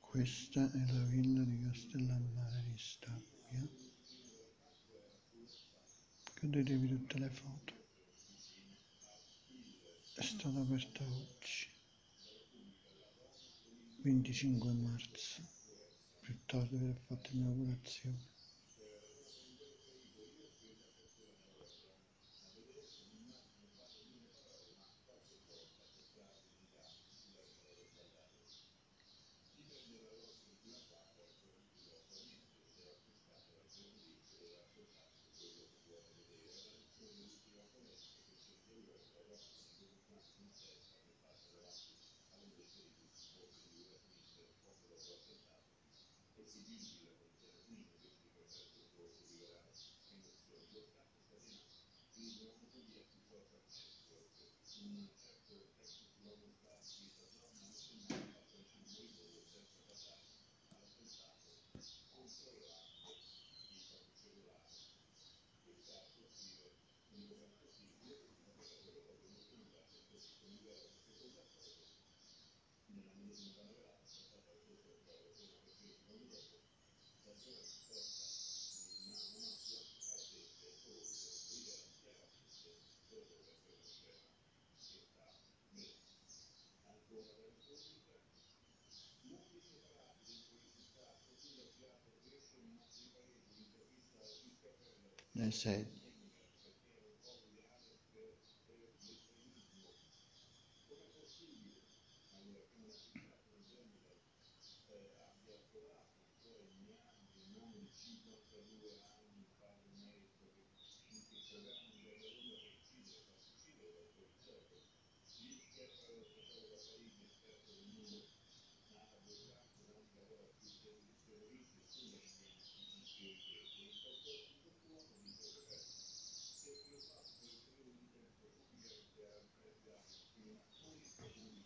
Questa è la villa di Castellammare di Stabia. Godetevi tutte le foto. È stata aperta oggi, 25 marzo, più tardi aver fatto I said, l'inaugurazione. Le sedie.